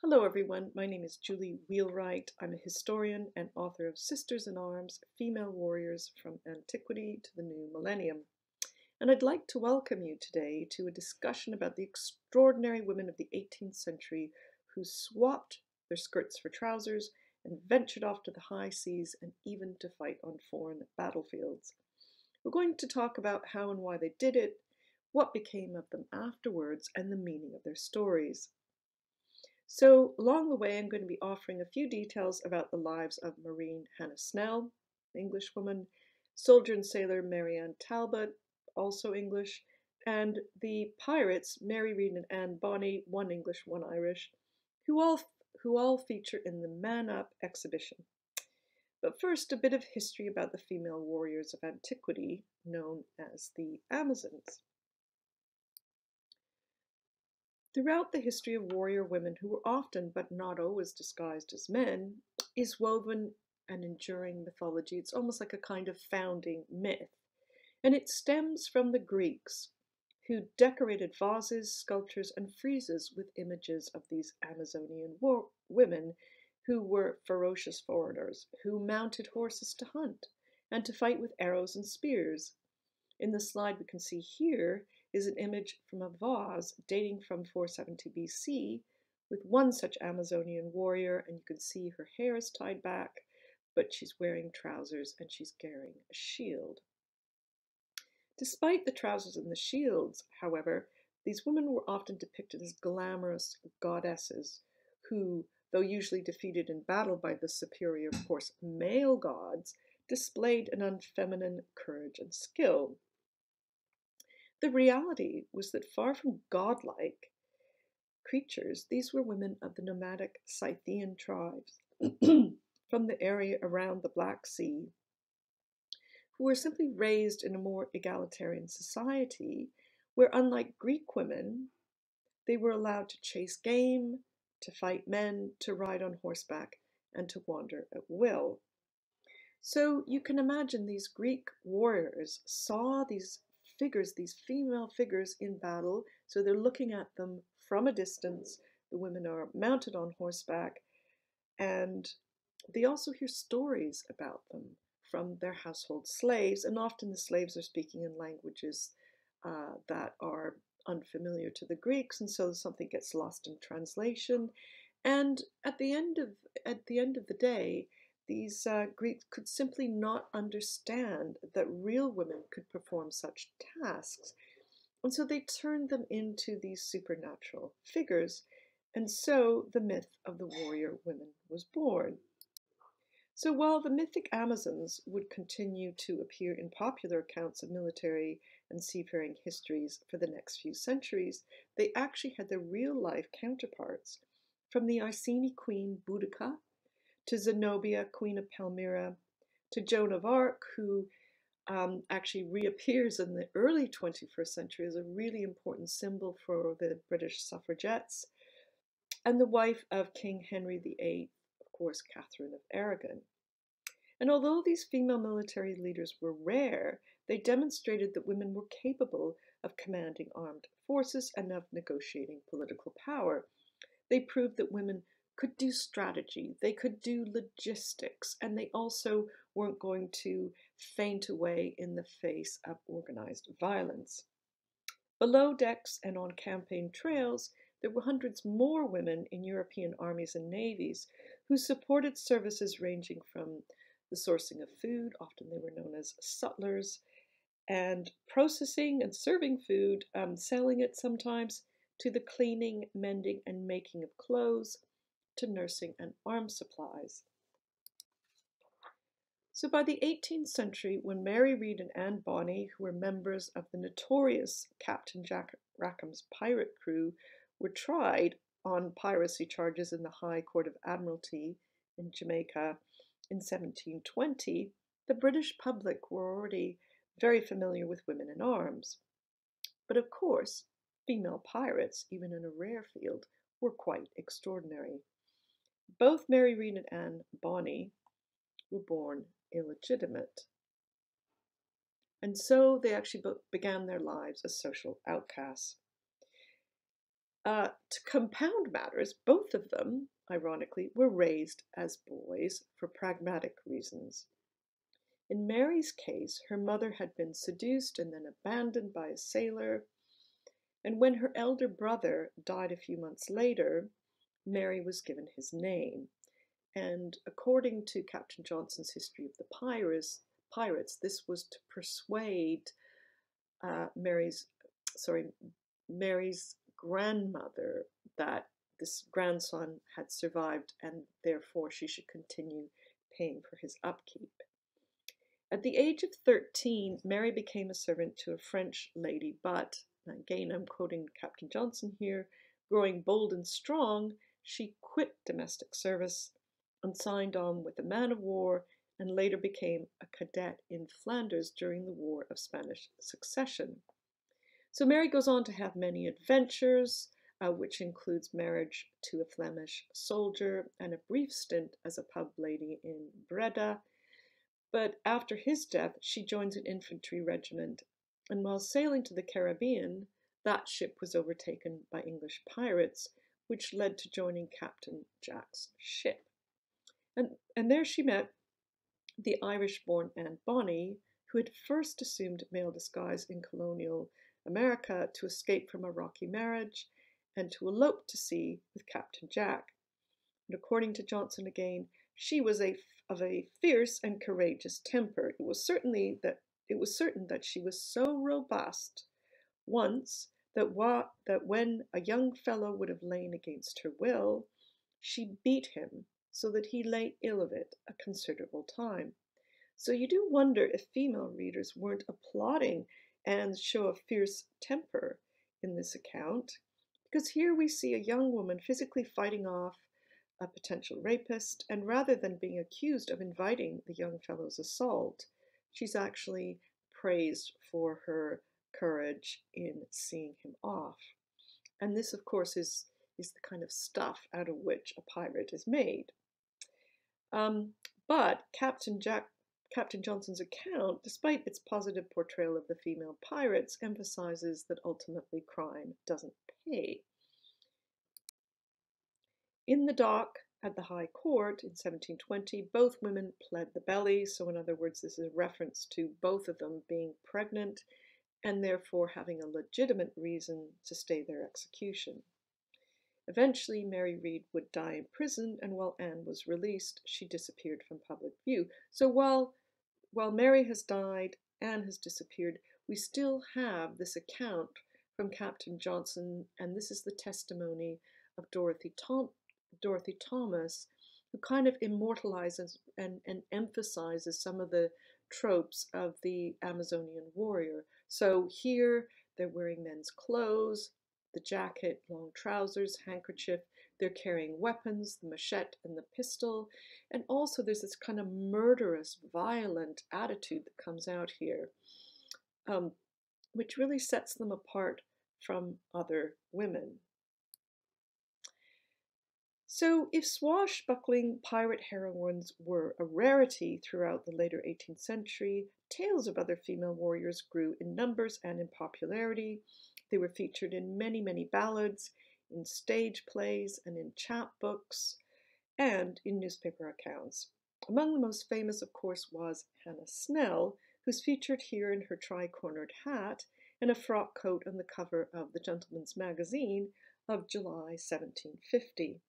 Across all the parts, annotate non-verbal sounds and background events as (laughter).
Hello, everyone. My name is Julie Wheelwright. I'm a historian and author of Sisters in Arms Female Warriors from Antiquity to the New Millennium. And I'd like to welcome you today to a discussion about the extraordinary women of the 18th century who swapped their skirts for trousers and ventured off to the high seas and even to fight on foreign battlefields. We're going to talk about how and why they did it, what became of them afterwards, and the meaning of their stories. So along the way, I'm going to be offering a few details about the lives of Marine Hannah Snell, Englishwoman, soldier and sailor Mary Anne Talbot, also English, and the pirates Mary Read and Anne Bonny, one English, one Irish, who all who all feature in the Man Up exhibition. But first, a bit of history about the female warriors of antiquity, known as the Amazons. Throughout the history of warrior women who were often, but not always, disguised as men, is woven an enduring mythology. It's almost like a kind of founding myth. And it stems from the Greeks, who decorated vases, sculptures, and friezes with images of these Amazonian war- women who were ferocious foreigners, who mounted horses to hunt and to fight with arrows and spears. In the slide we can see here, is an image from a vase dating from 470 BC with one such Amazonian warrior, and you can see her hair is tied back, but she's wearing trousers and she's carrying a shield. Despite the trousers and the shields, however, these women were often depicted as glamorous goddesses who, though usually defeated in battle by the superior, of course, male gods, displayed an unfeminine courage and skill. The reality was that far from godlike creatures, these were women of the nomadic Scythian tribes (clears throat) from the area around the Black Sea, who were simply raised in a more egalitarian society where, unlike Greek women, they were allowed to chase game, to fight men, to ride on horseback, and to wander at will. So you can imagine these Greek warriors saw these figures, these female figures in battle. So they're looking at them from a distance. The women are mounted on horseback, and they also hear stories about them from their household slaves, and often the slaves are speaking in languages uh, that are unfamiliar to the Greeks, and so something gets lost in translation. And at the end of at the end of the day, these uh, Greeks could simply not understand that real women could perform such tasks. And so they turned them into these supernatural figures. And so the myth of the warrior women was born. So while the mythic Amazons would continue to appear in popular accounts of military and seafaring histories for the next few centuries, they actually had their real life counterparts, from the Iceni queen Boudica to Zenobia, Queen of Palmyra, to Joan of Arc, who um, actually reappears in the early 21st century as a really important symbol for the British suffragettes, and the wife of King Henry VIII, of course, Catherine of Aragon. And although these female military leaders were rare, they demonstrated that women were capable of commanding armed forces and of negotiating political power. They proved that women could do strategy, they could do logistics, and they also weren't going to faint away in the face of organized violence. Below decks and on campaign trails, there were hundreds more women in European armies and navies who supported services ranging from the sourcing of food, often they were known as sutlers, and processing and serving food, um, selling it sometimes, to the cleaning, mending, and making of clothes, to nursing and arms supplies. So by the 18th century, when Mary Read and Anne Bonny, who were members of the notorious Captain Jack Rackham's pirate crew, were tried on piracy charges in the High Court of Admiralty in Jamaica in 1720, the British public were already very familiar with women in arms. But of course, female pirates, even in a rare field, were quite extraordinary. Both Mary Read and Anne Bonny were born illegitimate. And so they actually began their lives as social outcasts. Uh, to compound matters, both of them, ironically, were raised as boys for pragmatic reasons. In Mary's case, her mother had been seduced and then abandoned by a sailor. And when her elder brother died a few months later, Mary was given his name. And according to Captain Johnson's History of the Pirates, pirates this was to persuade uh, Mary's, sorry, Mary's grandmother that this grandson had survived and therefore she should continue paying for his upkeep. At the age of 13, Mary became a servant to a French lady, but, again I'm quoting Captain Johnson here, growing bold and strong, she quit domestic service and signed on with a man of war and later became a cadet in Flanders during the War of Spanish Succession. So Mary goes on to have many adventures, uh, which includes marriage to a Flemish soldier and a brief stint as a pub lady in Breda but after his death, she joins an infantry regiment, and while sailing to the Caribbean, that ship was overtaken by English pirates, which led to joining Captain Jack's ship. And, and there she met the Irish born Anne Bonny, who had first assumed male disguise in colonial America to escape from a rocky marriage and to elope to sea with Captain Jack. And according to Johnson again, she was a of a fierce and courageous temper. It was certainly that it was certain that she was so robust once that, wa- that when a young fellow would have lain against her will, she beat him so that he lay ill of it a considerable time. So you do wonder if female readers weren't applauding Anne's show of fierce temper in this account, because here we see a young woman physically fighting off a potential rapist, and rather than being accused of inviting the young fellow's assault, she's actually praised for her courage in seeing him off. And this, of course, is, is the kind of stuff out of which a pirate is made. Um, but Captain Jack Captain Johnson's account, despite its positive portrayal of the female pirates, emphasizes that ultimately crime doesn't pay. In the dock at the High Court in 1720, both women pled the belly. So, in other words, this is a reference to both of them being pregnant and therefore having a legitimate reason to stay their execution. Eventually, Mary Read would die in prison, and while Anne was released, she disappeared from public view. So, while, while Mary has died, Anne has disappeared, we still have this account from Captain Johnson, and this is the testimony of Dorothy Tom- Dorothy Thomas, who kind of immortalizes and, and emphasizes some of the tropes of the Amazonian warrior. So here they're wearing men's clothes, the jacket, long trousers, handkerchief. They're carrying weapons, the machete and the pistol. And also there's this kind of murderous, violent attitude that comes out here, um, which really sets them apart from other women. So, if swashbuckling pirate heroines were a rarity throughout the later 18th century, tales of other female warriors grew in numbers and in popularity. They were featured in many, many ballads, in stage plays, and in chapbooks, and in newspaper accounts. Among the most famous, of course, was Hannah Snell, who's featured here in her tri cornered hat and a frock coat on the cover of the Gentleman's Magazine of July 1750.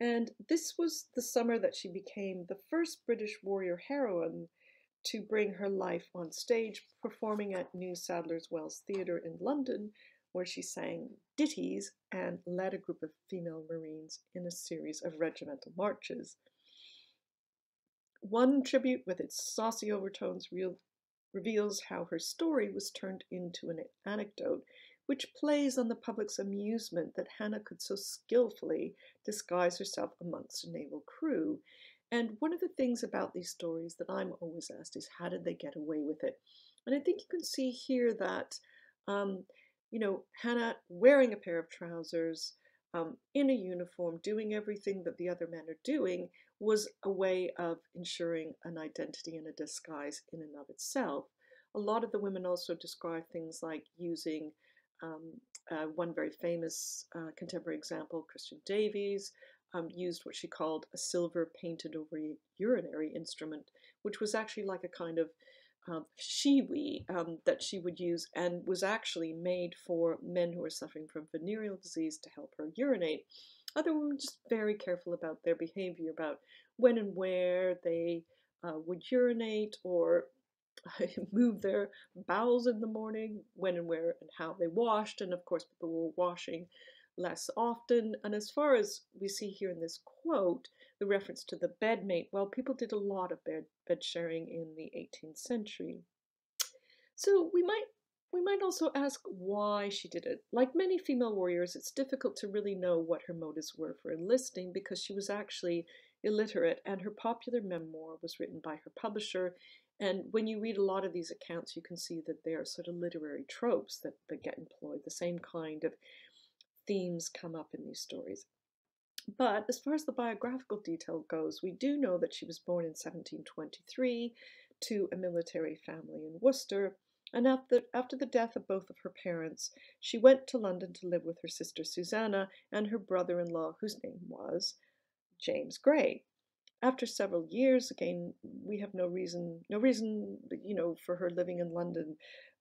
And this was the summer that she became the first British warrior heroine to bring her life on stage, performing at New Sadler's Wells Theatre in London, where she sang ditties and led a group of female Marines in a series of regimental marches. One tribute with its saucy overtones reveals how her story was turned into an anecdote which plays on the public's amusement that Hannah could so skillfully disguise herself amongst a naval crew. And one of the things about these stories that I'm always asked is how did they get away with it? And I think you can see here that, um, you know, Hannah wearing a pair of trousers, um, in a uniform, doing everything that the other men are doing, was a way of ensuring an identity and a disguise in and of itself. A lot of the women also describe things like using um, uh, one very famous uh, contemporary example, Christian Davies, um, used what she called a silver painted over urinary instrument, which was actually like a kind of um, Shewee um, that she would use and was actually made for men who were suffering from venereal disease to help her urinate. Other women just very careful about their behavior, about when and where they uh, would urinate or (laughs) move their bowels in the morning, when and where and how they washed. And of course, people were washing less often. And as far as we see here in this quote, the reference to the bedmate, well, people did a lot of bed, bed sharing in the 18th century. So we might we might also ask why she did it. Like many female warriors, it's difficult to really know what her motives were for enlisting because she was actually illiterate and her popular memoir was written by her publisher. And when you read a lot of these accounts, you can see that they are sort of literary tropes that, that get employed, the same kind of themes come up in these stories. But as far as the biographical detail goes, we do know that she was born in 1723 to a military family in Worcester, and after, after the death of both of her parents, she went to London to live with her sister Susanna and her brother in law, whose name was James Gray. After several years, again, we have no reason, no reason, you know, for her living in London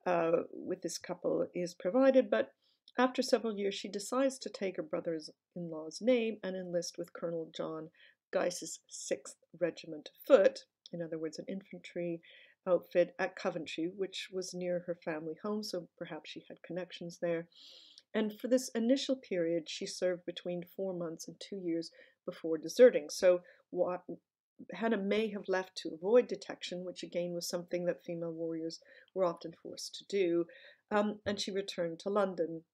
uh, with this couple is provided, but after several years, she decides to take her brother in law's name and enlist with Colonel John Guise's 6th Regiment Foot, in other words, an infantry outfit at Coventry, which was near her family home, so perhaps she had connections there. And for this initial period, she served between four months and two years before deserting. So what Hannah may have left to avoid detection, which again was something that female warriors were often forced to do, um, and she returned to London.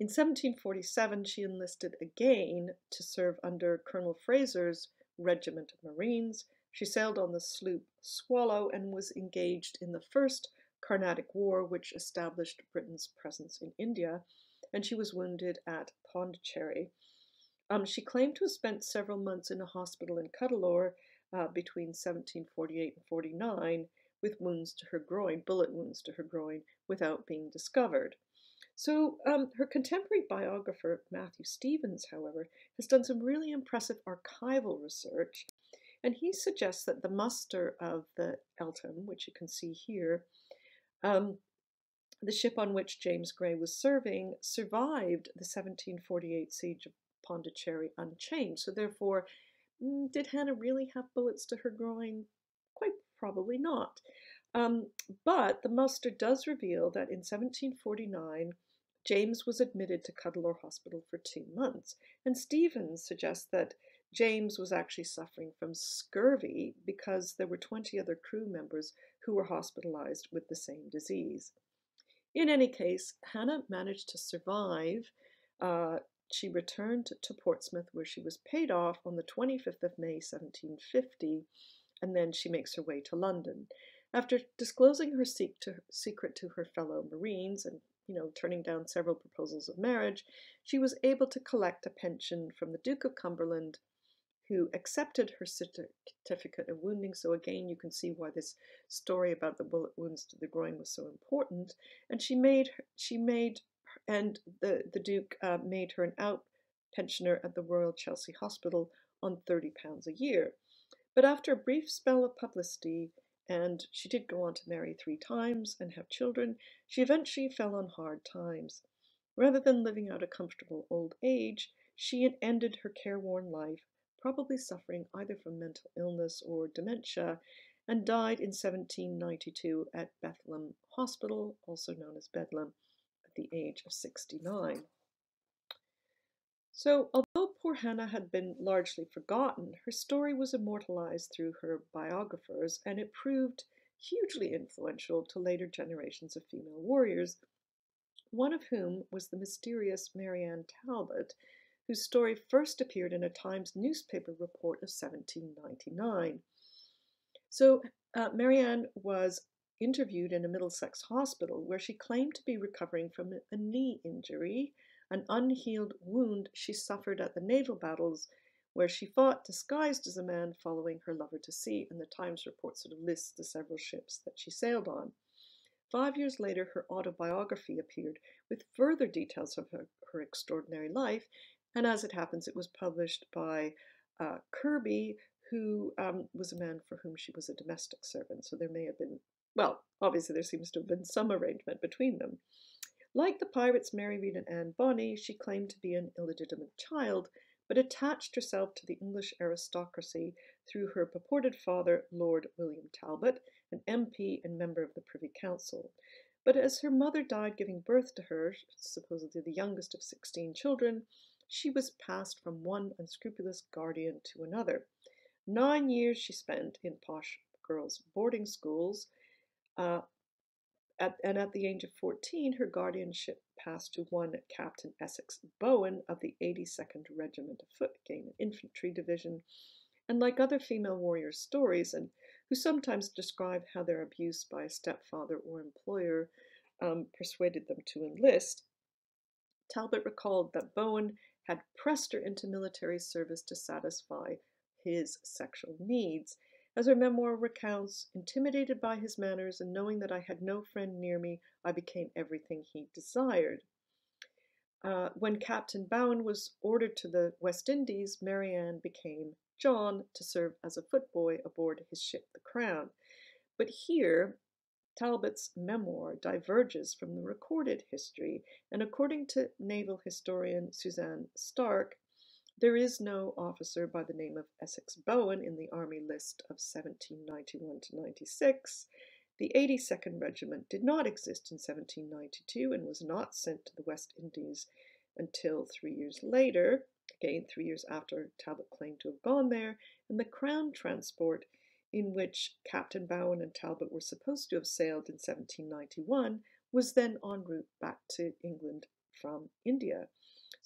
In 1747, she enlisted again to serve under Colonel Fraser's regiment of Marines. She sailed on the sloop Swallow and was engaged in the First Carnatic War, which established Britain's presence in India, and she was wounded at Pondicherry. Um, she claimed to have spent several months in a hospital in Cuddalore uh, between 1748 and 49 with wounds to her groin, bullet wounds to her groin, without being discovered. So, um, her contemporary biographer, Matthew Stevens, however, has done some really impressive archival research, and he suggests that the muster of the Eltham, which you can see here, um, the ship on which James Gray was serving, survived the 1748 siege of Pondicherry unchanged. So, therefore, mm, did Hannah really have bullets to her groin? Quite probably not. Um, but the muster does reveal that in 1749, James was admitted to Cuddalore Hospital for two months, and Stevens suggests that James was actually suffering from scurvy because there were 20 other crew members who were hospitalized with the same disease. In any case, Hannah managed to survive. Uh, she returned to Portsmouth, where she was paid off on the 25th of May, 1750, and then she makes her way to London. After disclosing her secret to her fellow Marines and you know, turning down several proposals of marriage, she was able to collect a pension from the Duke of Cumberland, who accepted her certificate of wounding. So again, you can see why this story about the bullet wounds to the groin was so important. And she made she made and the the Duke uh, made her an out pensioner at the Royal Chelsea Hospital on thirty pounds a year. But after a brief spell of publicity, and she did go on to marry three times and have children. She eventually fell on hard times. Rather than living out a comfortable old age, she ended her careworn life, probably suffering either from mental illness or dementia, and died in 1792 at Bethlem Hospital, also known as Bedlam, the age of 69. So, although poor Hannah had been largely forgotten, her story was immortalized through her biographers, and it proved hugely influential to later generations of female warriors, one of whom was the mysterious Mary Anne Talbot, whose story first appeared in a Times newspaper report of 1799. So, uh, Mary Anne was interviewed in a Middlesex hospital where she claimed to be recovering from a knee injury an unhealed wound she suffered at the naval battles where she fought disguised as a man following her lover to sea, and the Times report sort of lists the several ships that she sailed on. Five years later, her autobiography appeared with further details of her, her extraordinary life, and as it happens, it was published by uh, Kirby, who um, was a man for whom she was a domestic servant. So there may have been, well, obviously there seems to have been some arrangement between them. Like the pirates Mary Read and Anne Bonny, she claimed to be an illegitimate child, but attached herself to the English aristocracy through her purported father, Lord William Talbot, an MP and member of the Privy Council. But as her mother died giving birth to her, supposedly the youngest of 16 children, she was passed from one unscrupulous guardian to another. Nine years she spent in posh girls' boarding schools, uh, at, and at the age of 14, her guardianship passed to one Captain Essex Bowen of the 82nd Regiment of Foot, again an infantry division. And like other female warrior stories, and who sometimes describe how their abuse by a stepfather or employer um, persuaded them to enlist, Talbot recalled that Bowen had pressed her into military service to satisfy his sexual needs as her memoir recounts, intimidated by his manners and knowing that I had no friend near me, I became everything he desired. Uh, when Captain Bowen was ordered to the West Indies, Mary Anne became John to serve as a footboy aboard his ship, the Crown. But here, Talbot's memoir diverges from the recorded history, and according to naval historian Suzanne Stark, there is no officer by the name of Essex Bowen in the Army list of 1791 to 96. The 82nd Regiment did not exist in 1792 and was not sent to the West Indies until three years later, again, three years after Talbot claimed to have gone there, and the Crown transport in which Captain Bowen and Talbot were supposed to have sailed in 1791 was then en route back to England from India.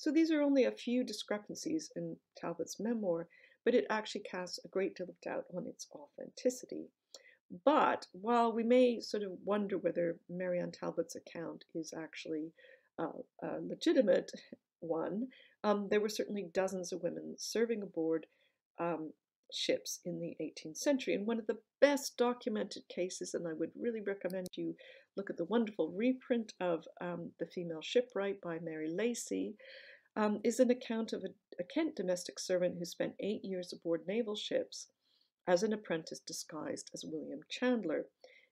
So these are only a few discrepancies in Talbot's memoir, but it actually casts a great deal of doubt on its authenticity. But while we may sort of wonder whether Mary Anne Talbot's account is actually uh, a legitimate one, um, there were certainly dozens of women serving aboard um, ships in the 18th century. And one of the best documented cases, and I would really recommend you look at the wonderful reprint of um, The Female Shipwright by Mary Lacy, um, is an account of a, a Kent domestic servant who spent eight years aboard naval ships as an apprentice disguised as William Chandler.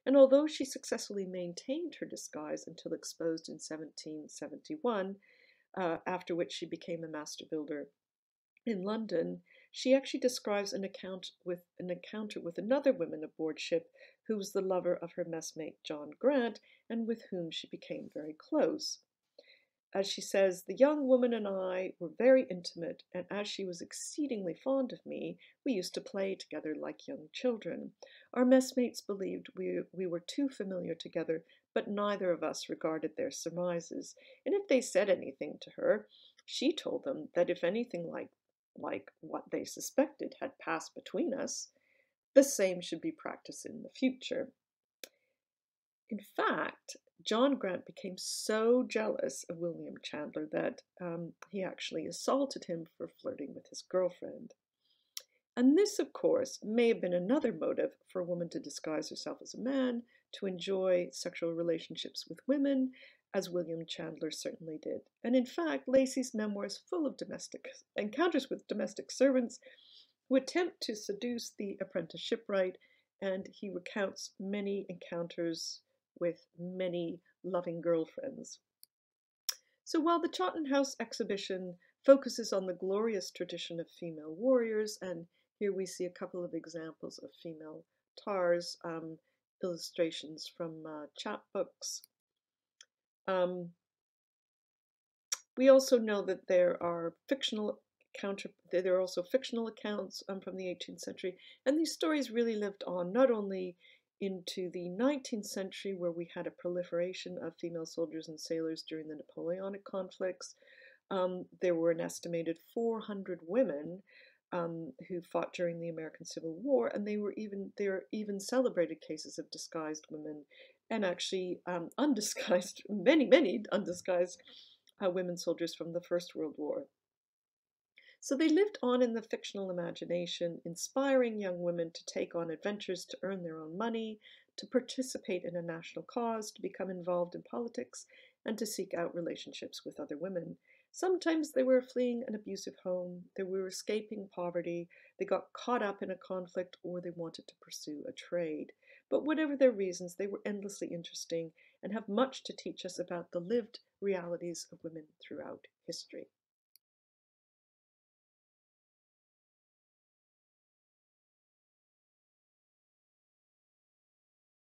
And although she successfully maintained her disguise until exposed in 1771, uh, after which she became a master builder in London, she actually describes an account with an encounter with another woman aboard ship who was the lover of her messmate John Grant and with whom she became very close. As she says, the young woman and I were very intimate, and as she was exceedingly fond of me, we used to play together like young children. Our messmates believed we, we were too familiar together, but neither of us regarded their surmises, and if they said anything to her, she told them that if anything like like what they suspected had passed between us, the same should be practiced in the future. In fact, John Grant became so jealous of William Chandler that um, he actually assaulted him for flirting with his girlfriend. And this, of course, may have been another motive for a woman to disguise herself as a man, to enjoy sexual relationships with women, as William Chandler certainly did. And in fact, Lacy's memoir is full of domestic encounters with domestic servants who attempt to seduce the apprentice shipwright, and he recounts many encounters with many loving girlfriends. So while the Chawton House exhibition focuses on the glorious tradition of female warriors, and here we see a couple of examples of female tars, um, illustrations from uh, chapbooks. Um, we also know that there are fictional counter there are also fictional accounts um, from the 18th century and these stories really lived on not only into the 19th century, where we had a proliferation of female soldiers and sailors during the Napoleonic conflicts. Um, there were an estimated 400 women um, who fought during the American Civil War, and they were even there are even celebrated cases of disguised women, and actually um, (laughs) undisguised many many undisguised uh, women soldiers from the First World War. So they lived on in the fictional imagination, inspiring young women to take on adventures to earn their own money, to participate in a national cause, to become involved in politics, and to seek out relationships with other women. Sometimes they were fleeing an abusive home, they were escaping poverty, they got caught up in a conflict, or they wanted to pursue a trade. But whatever their reasons, they were endlessly interesting and have much to teach us about the lived realities of women throughout history.